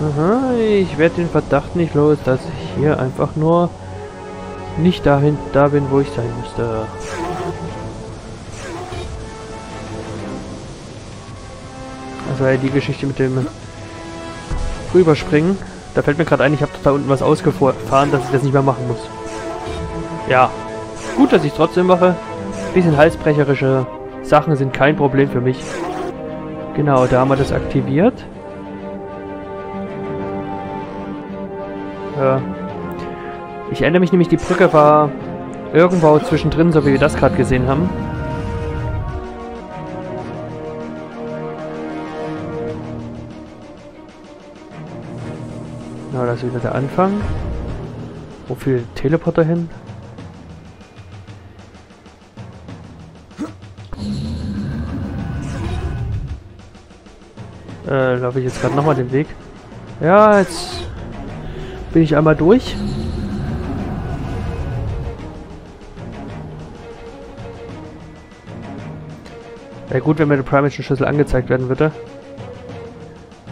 Aha, ich werde den Verdacht nicht los, dass ich hier einfach nur nicht dahin da bin, wo ich sein müsste. Also die Geschichte mit dem rüberspringen. Da fällt mir gerade ein, ich habe da unten was ausgefahren, dass ich das nicht mehr machen muss. Ja, gut, dass ich es trotzdem mache. Bisschen halsbrecherische Sachen sind kein Problem für mich. Genau, da haben wir das aktiviert. Ja. Ich erinnere mich nämlich, die Brücke war irgendwo zwischendrin, so wie wir das gerade gesehen haben. Genau, das ist wieder der Anfang. Wo viel Teleporter hin? Äh, laufe ich jetzt gerade nochmal den Weg. Ja, jetzt bin ich einmal durch. Wäre gut, wenn mir der Primatischen Schlüssel angezeigt werden würde.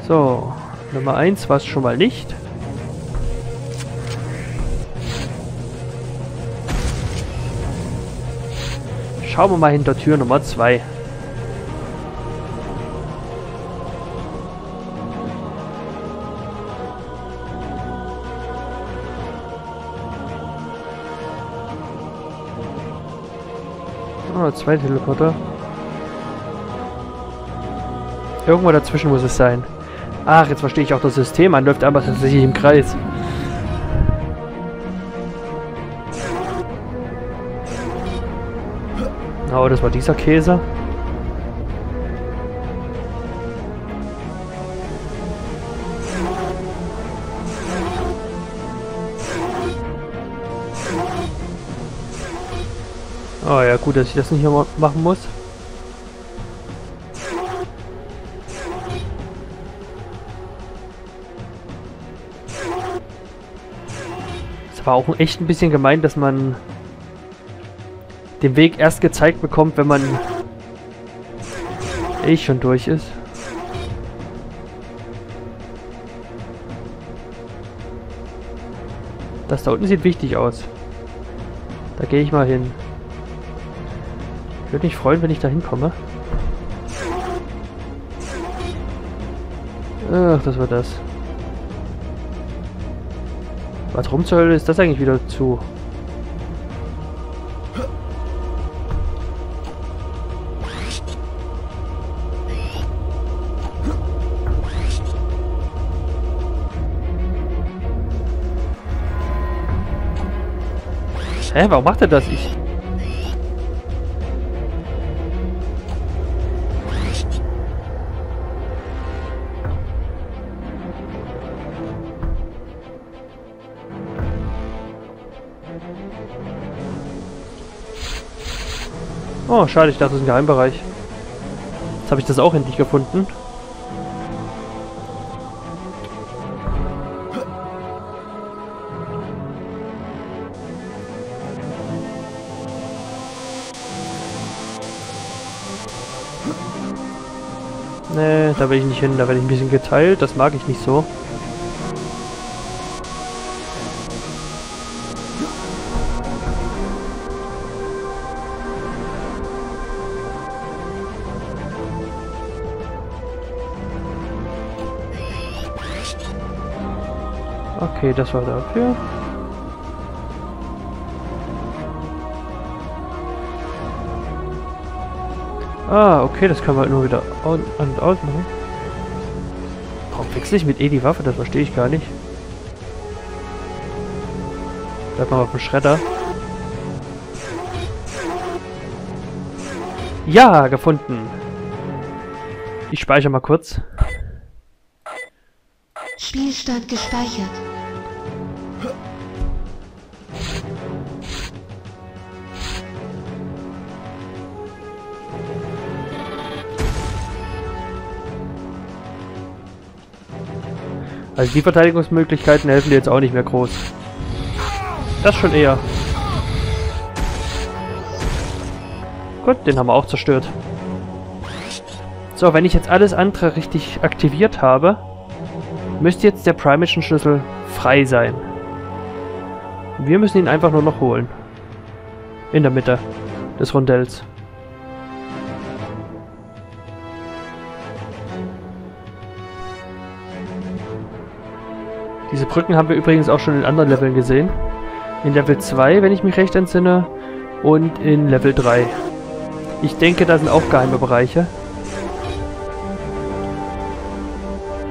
So, Nummer 1 war es schon mal nicht. Schauen wir mal hinter Tür Nummer 2. Teleporter. Irgendwo dazwischen muss es sein. Ach, jetzt verstehe ich auch das System. Man läuft einfach tatsächlich im Kreis. Oh, das war dieser Käse. Oh ja, gut, dass ich das nicht mehr machen muss. Es war auch echt ein bisschen gemein, dass man den Weg erst gezeigt bekommt, wenn man eh schon durch ist. Das da unten sieht wichtig aus. Da gehe ich mal hin. Würde mich freuen, wenn ich da hinkomme. Ach, das war das. Warum zur Hölle ist das eigentlich wieder zu? Hä, warum macht er das? Ich... Oh, schade, ich dachte, das ist ein Geheimbereich. Jetzt habe ich das auch endlich gefunden. Nee, da will ich nicht hin, da werde ich ein bisschen geteilt, das mag ich nicht so. Okay, das war dafür. Ah, okay, das kann man nur wieder an und aus machen. Warum wechsle ich mit E die Waffe? Das verstehe ich gar nicht. Bleib mal auf dem Schredder. Ja, gefunden. Ich speichere mal kurz. Spielstand gespeichert. Also die Verteidigungsmöglichkeiten helfen dir jetzt auch nicht mehr groß. Das schon eher. Gut, den haben wir auch zerstört. So, wenn ich jetzt alles andere richtig aktiviert habe, müsste jetzt der Primagen Schlüssel frei sein. Wir müssen ihn einfach nur noch holen. In der Mitte des Rondells. Diese Brücken haben wir übrigens auch schon in anderen Leveln gesehen. In Level 2, wenn ich mich recht entsinne, und in Level 3. Ich denke, da sind auch geheime Bereiche.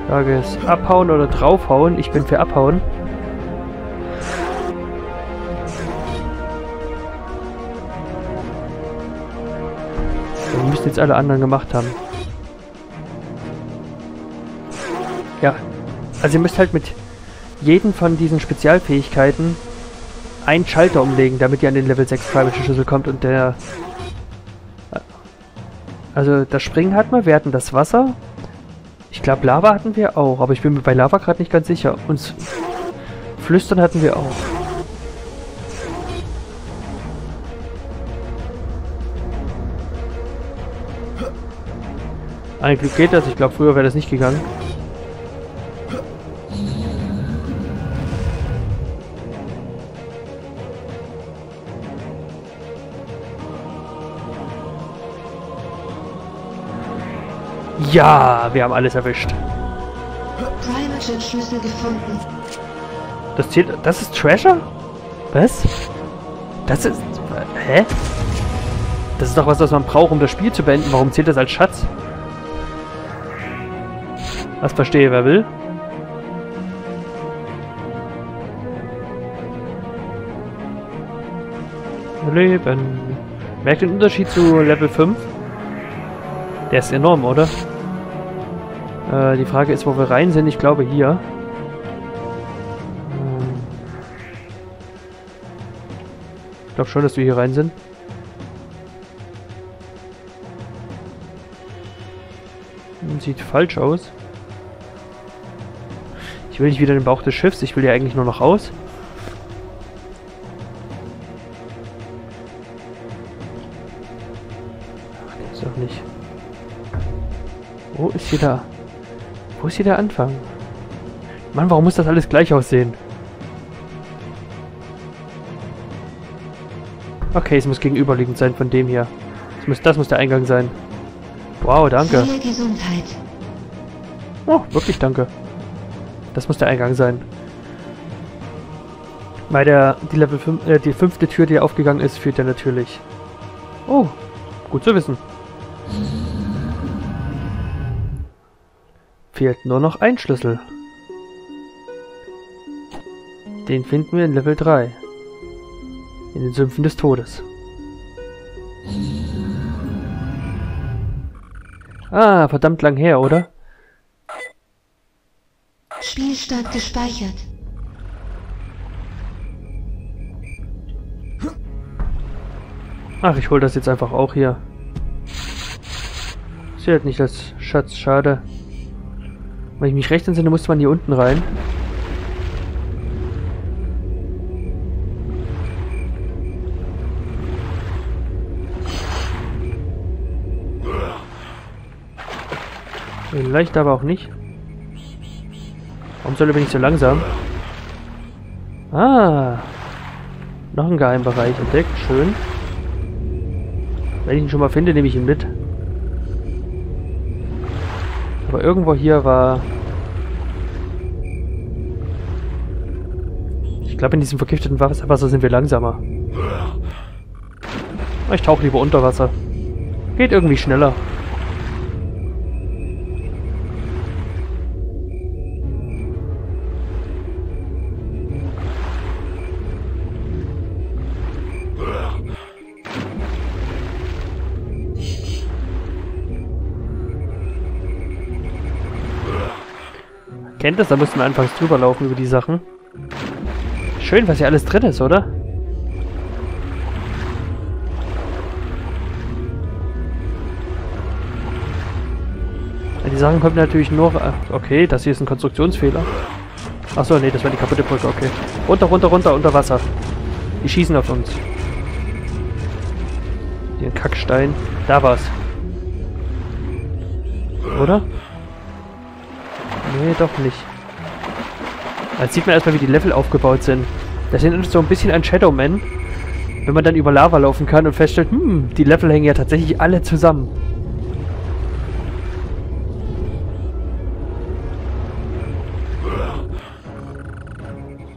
Frage ist, abhauen oder draufhauen? Ich bin für abhauen. Wir müssen jetzt alle anderen gemacht haben. Ja, also ihr müsst halt mit jeden von diesen Spezialfähigkeiten einen Schalter umlegen, damit ihr an den Level 6 Private Schlüssel kommt und der... Also das Springen hatten wir, wir hatten das Wasser. Ich glaube Lava hatten wir auch, aber ich bin mir bei Lava gerade nicht ganz sicher. Und Flüstern hatten wir auch. Ein Glück geht das, ich glaube früher wäre das nicht gegangen. Ja, wir haben alles erwischt. Schlüssel gefunden. Das zählt. Das ist Treasure? Was? Das ist. Hä? Das ist doch was, was man braucht, um das Spiel zu beenden. Warum zählt das als Schatz? Was verstehe, wer will? Leben. Merkt den Unterschied zu Level 5? Der ist enorm, oder? Äh, die Frage ist, wo wir rein sind. Ich glaube hier. Hm. Ich glaube schon, dass wir hier rein sind. Sieht falsch aus. Ich will nicht wieder den Bauch des Schiffs. Ich will ja eigentlich nur noch raus. Ach, nee, ist doch nicht. Wo ist hier da? Wo ist hier der Anfang? Mann, warum muss das alles gleich aussehen? Okay, es muss gegenüberliegend sein von dem hier. Das muss, das muss der Eingang sein. Wow, danke. Oh, wirklich danke. Das muss der Eingang sein. Weil der, die Level 5, äh, die fünfte Tür, die aufgegangen ist, führt er natürlich. Oh, gut zu wissen. Fehlt nur noch ein Schlüssel. Den finden wir in Level 3. In den Sümpfen des Todes. Ah, verdammt lang her, oder? Spielstand gespeichert. Ach, ich hol das jetzt einfach auch hier. Sie hat nicht als Schatz, schade. Wenn ich mich recht entsinne, musste man hier unten rein. Vielleicht aber auch nicht. Warum soll er bin ich so langsam? Ah. Noch ein Geheimbereich entdeckt. Schön. Wenn ich ihn schon mal finde, nehme ich ihn mit. Aber irgendwo hier war... Ich glaube, in diesem vergifteten Wasser sind wir langsamer. Ich tauche lieber unter Wasser. Geht irgendwie schneller. Kennt das? Da müssen wir anfangs drüber laufen über die Sachen. Schön, was hier alles drin ist, oder? Die Sachen kommen natürlich nur... Äh, okay, das hier ist ein Konstruktionsfehler. Achso, nee, das war die kaputte Brücke, okay. Runter, runter, runter, unter Wasser. Die schießen auf uns. Den Kackstein. Da war's. Oder? Nee, doch nicht. Jetzt sieht man erstmal, wie die Level aufgebaut sind. Das erinnert so ein bisschen an Shadow Man. Wenn man dann über Lava laufen kann und feststellt, hm, die Level hängen ja tatsächlich alle zusammen.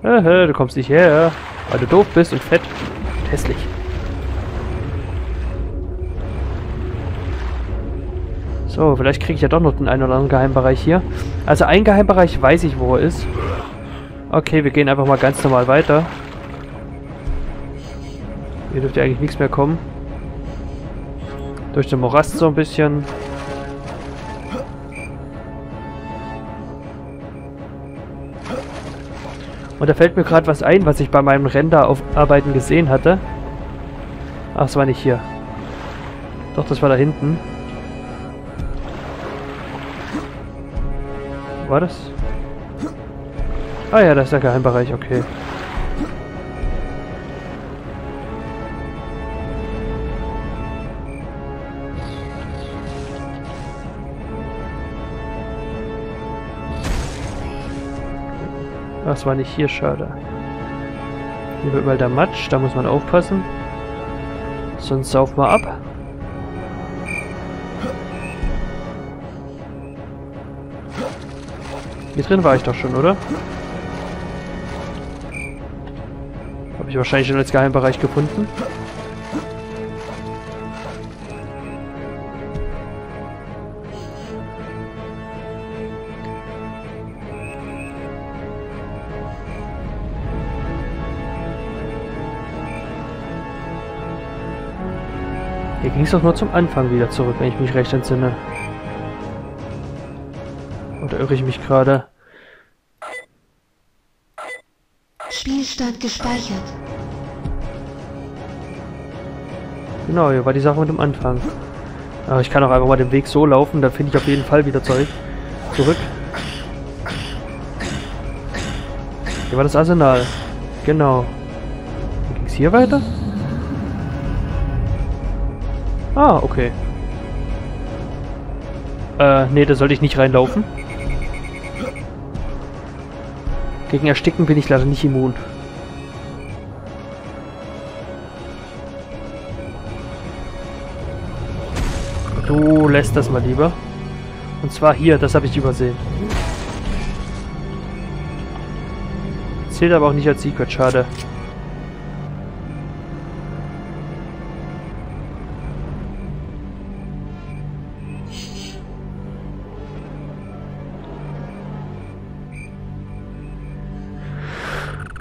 Du kommst nicht her, weil du doof bist und fett und hässlich. So, vielleicht kriege ich ja doch noch den einen oder anderen Geheimbereich hier. Also ein Geheimbereich weiß ich, wo er ist. Okay, wir gehen einfach mal ganz normal weiter. Hier dürfte eigentlich nichts mehr kommen. Durch den Morast so ein bisschen. Und da fällt mir gerade was ein, was ich bei meinem Render aufarbeiten gesehen hatte. Ach, es war nicht hier. Doch, das war da hinten. War das? Ah ja, das ist der Geheimbereich, okay. Das war nicht hier, schade. Hier wird überall der Matsch, da muss man aufpassen. Sonst sauf mal ab. Hier drin war ich doch schon, oder? Habe ich wahrscheinlich schon als Geheimbereich gefunden. Hier ging es doch nur zum Anfang wieder zurück, wenn ich mich recht entsinne. Oder irre ich mich gerade? Spielstand gespeichert. Genau, hier war die Sache mit dem Anfang. Aber ich kann auch einfach mal den Weg so laufen, da finde ich auf jeden Fall wieder Zeug. Zurück. Hier war das Arsenal. Genau. Ging es hier weiter? Ah, okay. Äh, nee, da sollte ich nicht reinlaufen. Gegen Ersticken bin ich leider nicht immun. Du lässt das mal lieber. Und zwar hier, das habe ich übersehen. Zählt aber auch nicht als Secret, schade.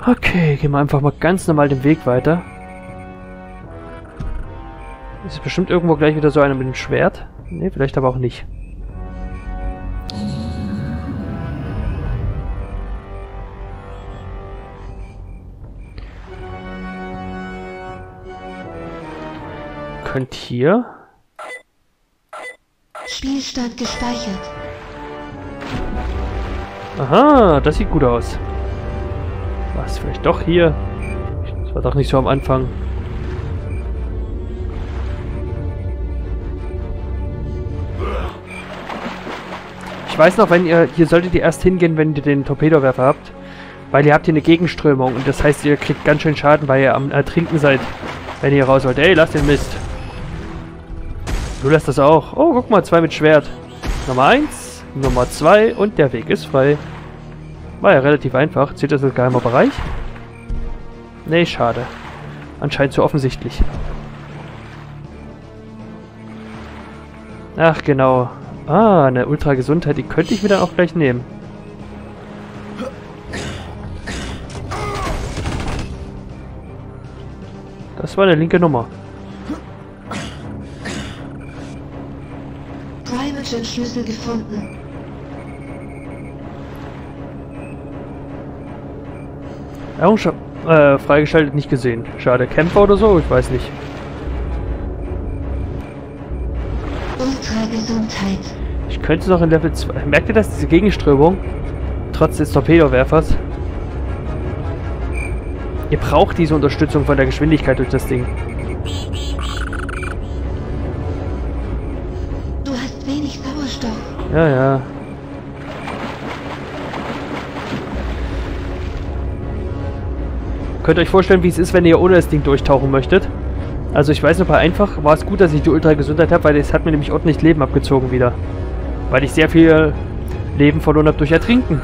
Okay, gehen wir einfach mal ganz normal den Weg weiter. Ist bestimmt irgendwo gleich wieder so einer mit dem Schwert. Ne, vielleicht aber auch nicht. Könnt hier... Spielstand gespeichert. Aha, das sieht gut aus. Was, vielleicht doch hier? Das war doch nicht so am Anfang. Ich weiß noch, wenn ihr... Hier solltet ihr erst hingehen, wenn ihr den Torpedowerfer habt. Weil ihr habt hier eine Gegenströmung und das heißt, ihr kriegt ganz schön Schaden, weil ihr am Ertrinken seid. Wenn ihr raus wollt. Ey, lasst den Mist. Du lässt das auch. Oh, guck mal, zwei mit Schwert. Nummer eins, Nummer zwei und der Weg ist frei. War ja relativ einfach. Zählt das als geheimer Bereich? Nee, schade. Anscheinend zu offensichtlich. Ach, genau. Ah, eine Ultra-Gesundheit. Die könnte ich mir dann auch gleich nehmen. Das war eine linke Nummer. Primogen-Schlüssel gefunden. Errungenschaft äh, freigeschaltet, nicht gesehen. Schade. Kämpfer oder so? Ich weiß nicht. Ich könnte noch in Level 2... Merkt ihr das? Diese Gegenströmung? Trotz des Torpedowerfers? Ihr braucht diese Unterstützung von der Geschwindigkeit durch das Ding. Du hast wenig Sauerstoff. Ja, ja. Könnt euch vorstellen, wie es ist, wenn ihr ohne das Ding durchtauchen möchtet. Also ich weiß noch, bei einfach war es gut, dass ich die Ultra-Gesundheit habe, weil es hat mir nämlich ordentlich Leben abgezogen wieder. Weil ich sehr viel Leben verloren habe durch Ertrinken.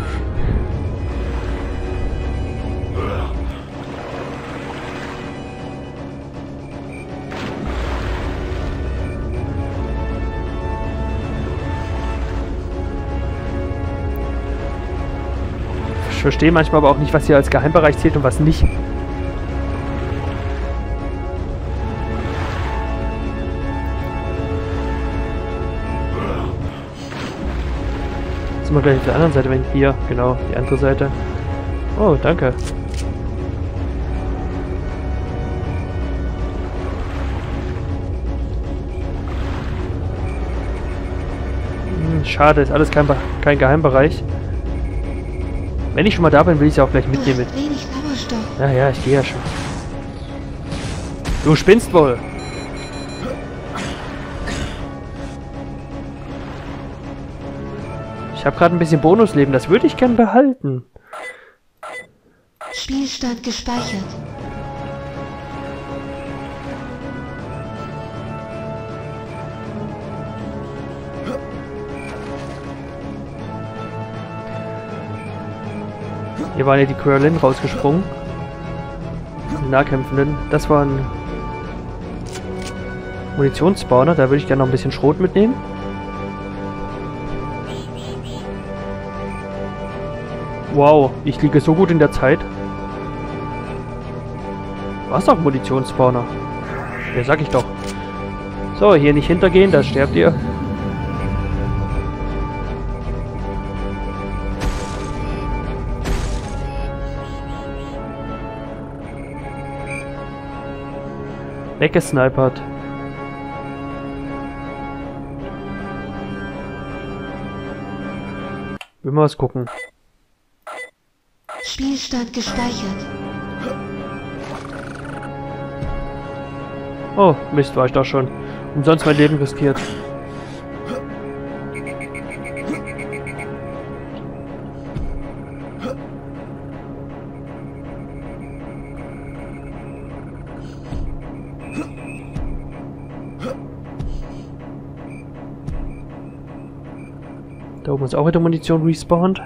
Ich verstehe manchmal aber auch nicht, was hier als Geheimbereich zählt und was nicht. Wir gleich auf der anderen Seite, wenn hier, genau, die andere Seite. Oh, danke. Hm, schade, ist alles kein, kein Geheimbereich. Wenn ich schon mal da bin, will ich sie auch gleich mitnehmen. hast wenig Sauerstoff. Ja, ja, ich gehe ja schon. Du spinnst wohl. Ich habe gerade ein bisschen Bonusleben, das würde ich gern behalten. Spielstand gespeichert. Hier waren ja die Querlin rausgesprungen. Die Nahkämpfenden. Das war ein Munitionsspawner, da würde ich gerne noch ein bisschen Schrot mitnehmen. Wow, ich liege so gut in der Zeit. Was auch Munitionsspawner? Ja, sag ich doch. So, hier nicht hintergehen, da sterbt ihr. Weggesnipert. Will mal was gucken. Spielstand gespeichert. Oh, Mist, war ich doch schon. Umsonst mein Leben riskiert. Da oben ist auch wieder Munition respawned.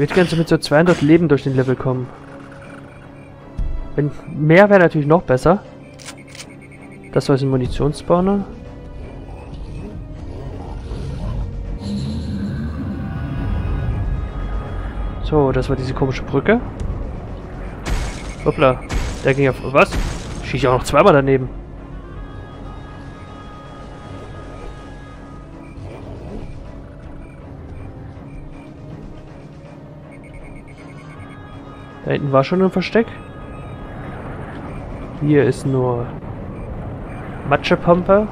Würde gerne so mit so 200 Leben durch den Level kommen. Wenn mehr wäre natürlich noch besser. Das war jetzt ein Munitionsspawner. So, das war diese komische Brücke. Hoppla. Der ging auf... Was? Schieße ich auch noch zweimal daneben. Da hinten war schon ein Versteck. Hier ist nur Matschepampe.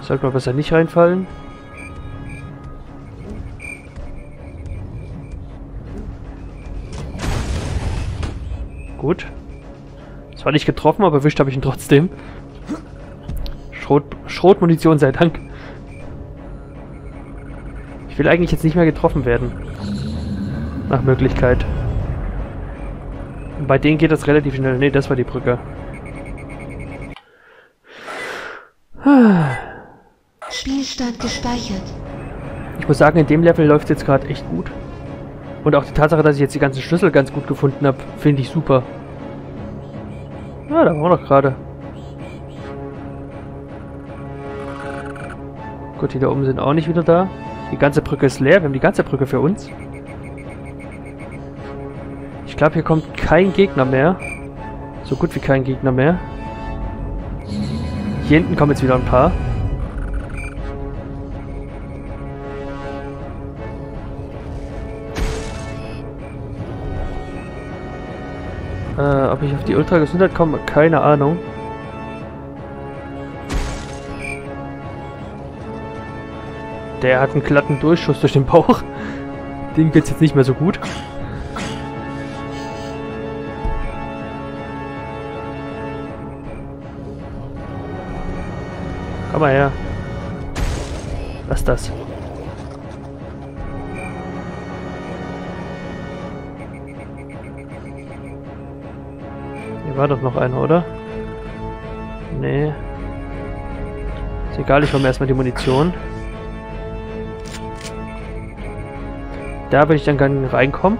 Sollte man besser nicht reinfallen. Gut. Zwar nicht getroffen, aber erwischt habe ich ihn trotzdem. Schrot, Schrotmunition sei Dank. Ich will eigentlich jetzt nicht mehr getroffen werden. Nach Möglichkeit. Bei denen geht das relativ schnell. Ne, das war die Brücke. Spielstand gespeichert. Ich muss sagen, in dem Level läuft es jetzt gerade echt gut. Und auch die Tatsache, dass ich jetzt die ganzen Schlüssel ganz gut gefunden habe, finde ich super. Ja, da waren wir doch gerade. Gut, die da oben sind auch nicht wieder da. Die ganze Brücke ist leer. Wir haben die ganze Brücke für uns. Ich glaube, hier kommt kein Gegner mehr. So gut wie kein Gegner mehr. Hier hinten kommen jetzt wieder ein paar. Äh, ob ich auf die Ultra-Gesundheit komme, keine Ahnung. Der hat einen glatten Durchschuss durch den Bauch. Dem geht's jetzt nicht mehr so gut. Komm mal her. Was ist das? Hier war doch noch einer, oder? Nee. Ist egal, ich hole erstmal die Munition. Da will ich dann gerne reinkommen.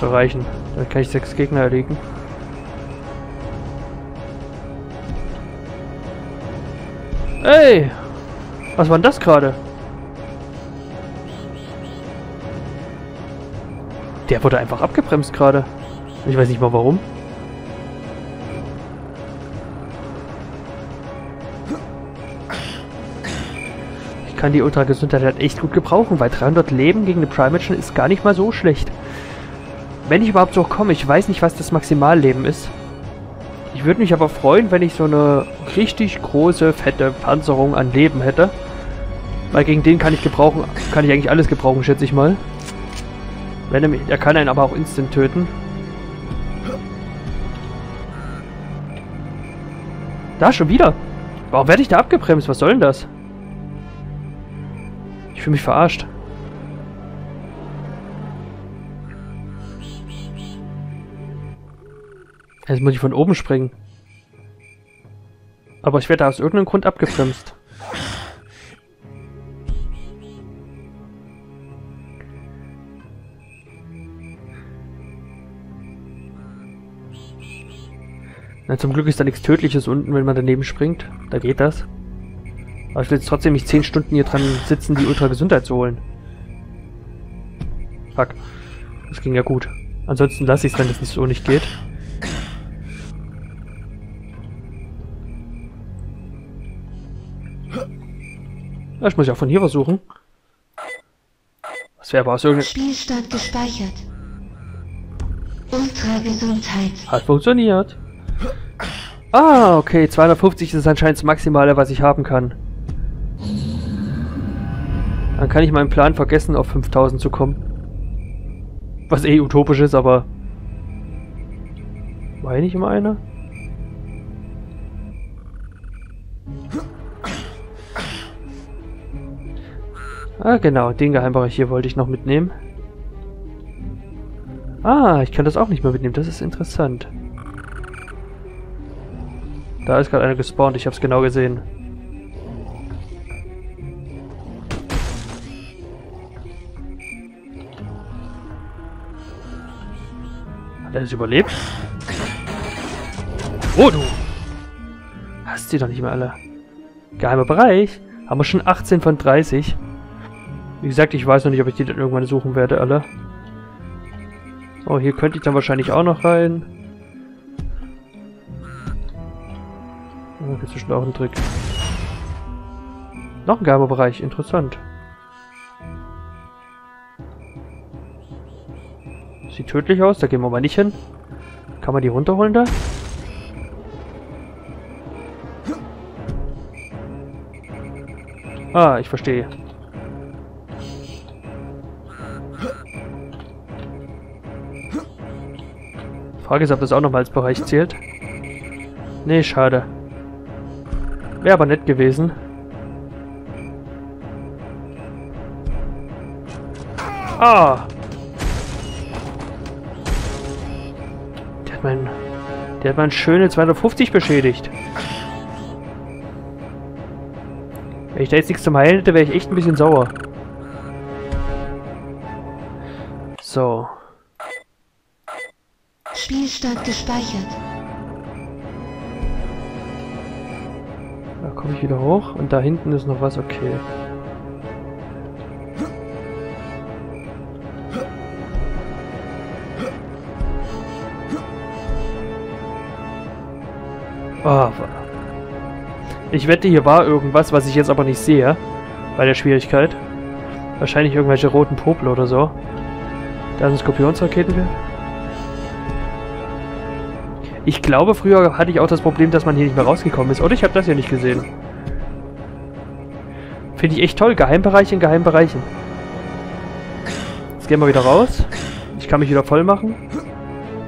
Das soll reichen. Dann kann ich sechs Gegner erlegen. Ey! Was war denn das gerade? Der wurde einfach abgebremst gerade. Ich weiß nicht mal warum. Ich kann die Ultragesundheit halt echt gut gebrauchen, weil 300 Leben gegen eine Primatron ist gar nicht mal so schlecht. Wenn ich überhaupt so komme, ich weiß nicht, was das Maximalleben ist. Ich würde mich aber freuen, wenn ich so eine richtig große, fette Panzerung an Leben hätte. Weil gegen den kann ich gebrauchen, kann ich eigentlich alles gebrauchen, schätze ich mal. Wenn er, er kann einen aber auch instant töten. Da schon wieder. Warum werde ich da abgebremst? Was soll denn das? Ich fühle mich verarscht. Jetzt muss ich von oben springen. Aber ich werde aus irgendeinem Grund abgebremst. Na, zum Glück ist da nichts Tödliches unten, wenn man daneben springt. Da geht das. Aber ich will jetzt trotzdem nicht 10 Stunden hier dran sitzen, die Ultra-Gesundheit zu holen. Fuck. Das ging ja gut. Ansonsten lasse ich es, wenn das nicht so nicht geht. Ich muss ja von hier versuchen. Was wäre aber aus irgendeinem... Spielstand gespeichert. Ultragesundheit. Hat funktioniert. Ah, okay. 250 ist anscheinend das Maximale, was ich haben kann. Dann kann ich meinen Plan vergessen, auf 5000 zu kommen. Was eh utopisch ist, aber... War hier nicht immer einer? Ah, genau. Den Geheimbereich hier wollte ich noch mitnehmen. Ah, ich kann das auch nicht mehr mitnehmen. Das ist interessant. Da ist gerade einer gespawnt. Ich habe es genau gesehen. Hat er das überlebt? Oh, du! Hast sie doch nicht mehr alle. Geheimer Bereich. Haben wir schon 18 von 30. Wie gesagt, ich weiß noch nicht, ob ich die dann irgendwann suchen werde, alle. Oh, hier könnte ich dann wahrscheinlich auch noch rein. Oh, gibt es bestimmt auch einen Trick. Noch ein geheimer Bereich, interessant. Sieht tödlich aus, da gehen wir mal nicht hin. Kann man die runterholen da? Ah, ich verstehe. Frage ist, ob das auch nochmal als Bereich zählt. Nee, schade. Wäre aber nett gewesen. Ah! Der hat mein... Der hat mein schöne 250 beschädigt. Wenn ich da jetzt nichts zum Heilen hätte, wäre ich echt ein bisschen sauer. So. Spielstand gespeichert. Da komme ich wieder hoch und da hinten ist noch was okay. Oh, ich wette, hier war irgendwas, was ich jetzt aber nicht sehe. Bei der Schwierigkeit. Wahrscheinlich irgendwelche roten Popel oder so. Da sind Skorpionsraketen. Ich glaube, früher hatte ich auch das Problem, dass man hier nicht mehr rausgekommen ist. Oder ich habe das ja nicht gesehen. Finde ich echt toll. Geheimbereiche in Geheimbereichen. Jetzt gehen wir wieder raus. Ich kann mich wieder voll machen.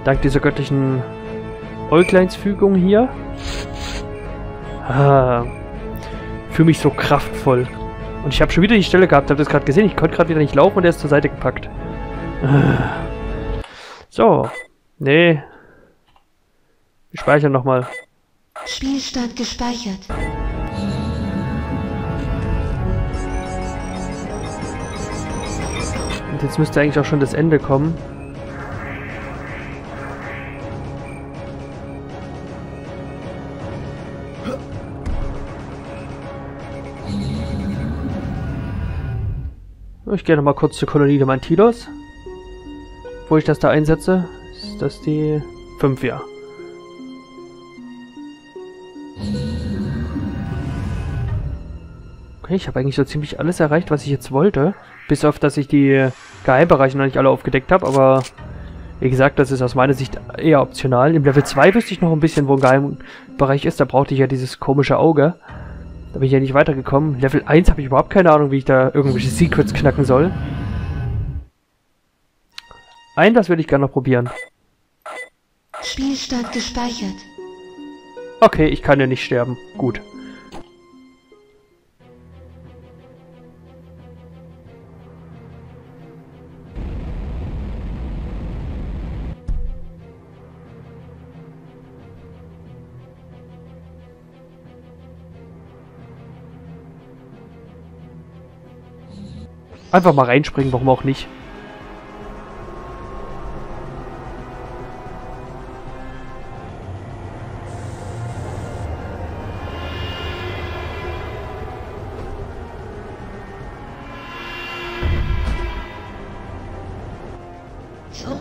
Dank dieser göttlichen Äugleinsfügung hier. Ah. Fühle mich so kraftvoll. Und ich habe schon wieder die Stelle gehabt, habt ihr das gerade gesehen? Ich konnte gerade wieder nicht laufen und er ist zur Seite gepackt. So. Nee. Wir speichern nochmal. Spielstand gespeichert. Und jetzt müsste eigentlich auch schon das Ende kommen. Ich gehe nochmal kurz zur Kolonie der Mantilos. Wo ich das da einsetze, ist das die 5, ja. Okay, ich habe eigentlich so ziemlich alles erreicht, was ich jetzt wollte. Bis auf, dass ich die Geheimbereiche noch nicht alle aufgedeckt habe, aber wie gesagt, das ist aus meiner Sicht eher optional. Im Level 2 wüsste ich noch ein bisschen, wo ein Geheimbereich ist. Da brauchte ich ja dieses komische Auge. Da bin ich ja nicht weitergekommen. Level 1 habe ich überhaupt keine Ahnung, wie ich da irgendwelche Secrets knacken soll. Ein, das würde ich gerne noch probieren. Spielstand gespeichert. Okay, ich kann ja nicht sterben. Gut. Einfach mal reinspringen, warum auch nicht. So,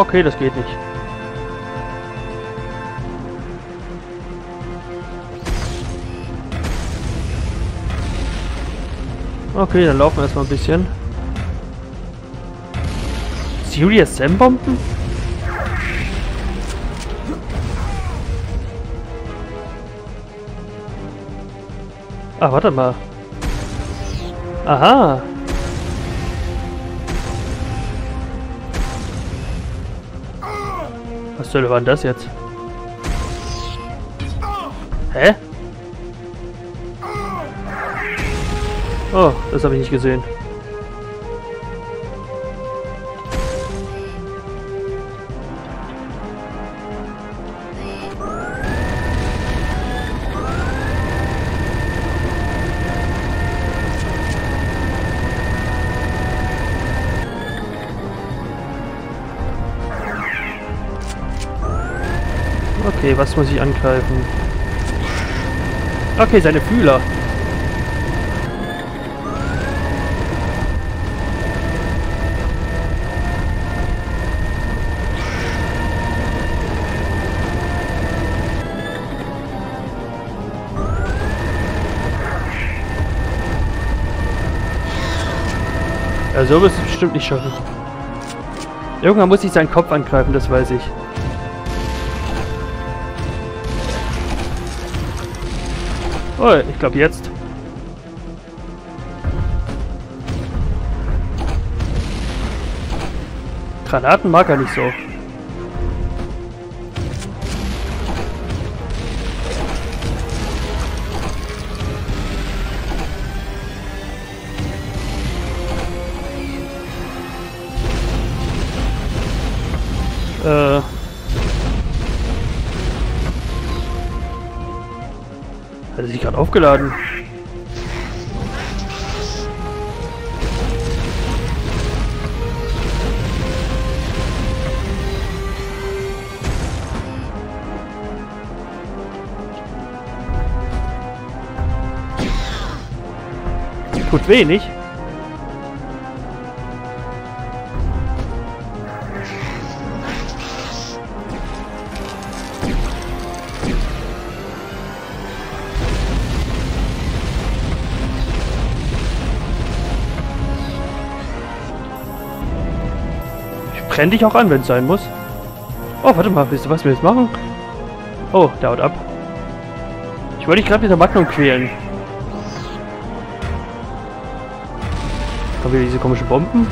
Okay, das geht nicht. Okay, dann laufen wir erstmal ein bisschen. Serious Sam Bomben? Ah, warte mal. Aha. Was soll denn das jetzt? Hä? Oh, das habe ich nicht gesehen. Okay, was muss ich angreifen? Okay, seine Fühler. Ja, so wirst du es bestimmt nicht schaffen. Irgendwann muss ich seinen Kopf angreifen, das weiß ich. Oh, ich glaube jetzt. Granaten mag er nicht so. Aufgeladen? Tut wenig. Renn dich auch an, wenn es sein muss. Oh, warte mal, wisst ihr, was wir jetzt machen? Oh, der haut ab. Ich wollte dich gerade mit der Magnum quälen. Kommen wieder diese komischen Bomben.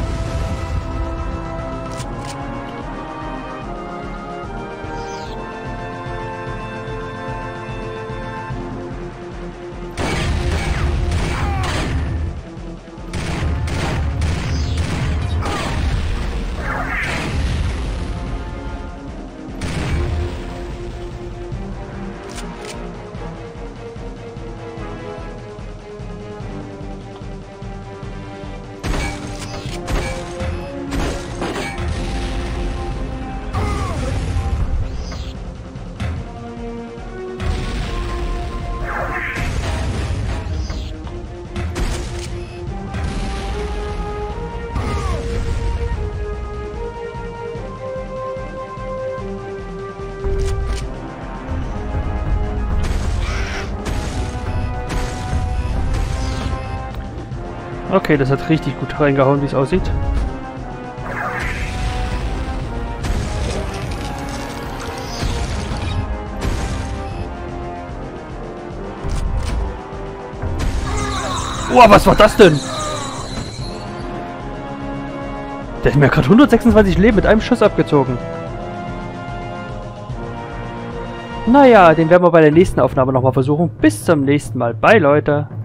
Okay, das hat richtig gut reingehauen, wie es aussieht. Oh, was war das denn? Der hat mir gerade 126 Leben mit einem Schuss abgezogen. Naja, den werden wir bei der nächsten Aufnahme nochmal versuchen. Bis zum nächsten Mal. Bye, Leute.